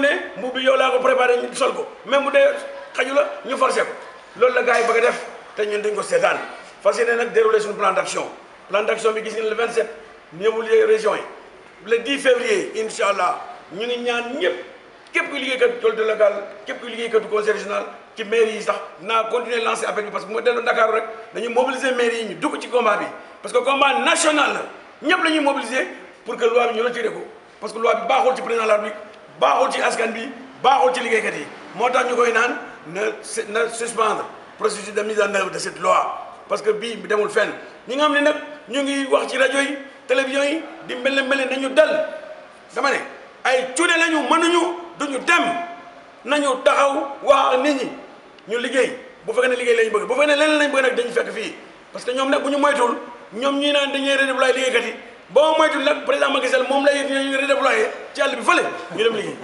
ne mbubb même bu dee xaju la ñu ko. La bëgg def ñun dañ ko plan d' action plan d' action bi gis le 27 ñëwul région yi. Le 10 février incha allah ñu ngi ñaan ñëpp képp kuy liggéeykat collectivité locale képp kuy liggéeykatu conseil régional ci mairie yi sax naa continuer lancer appel parce que bu ma dellu mobiliser mairie yi ñu dugg ci combat bi. Parce que combat national la. Ñëpp la ñuy mobiliser pour que loi bi parce que baaxul ci askan bi baaxul ci liggéeykat yi. Moo tax ñu koy naan na na suspendre processus de mise en œuvre de cette loi. Parce que bii demul fenn. Ñi nga xam ne nag ñu ngi wax ci rajo yi télévision yi di mel ne nañu dal. Dama ne ay cuune lañu mënuñu duñu dem. Nañu taxaw wax nit ñi. Ñu liggéey. Bu fekkee ne liggéey lañu bëgg. Bu fekkee ne leneen lañu bëgg nag dañu fekk fii. Parce que ñoom nag bu ñu moytuwul ñoom ñii naan dañuy redéployer liggéeykat yi boo moytuwul nag président Macky Sall moom lay redéployer ci àll bi fële ñu dem liggéey.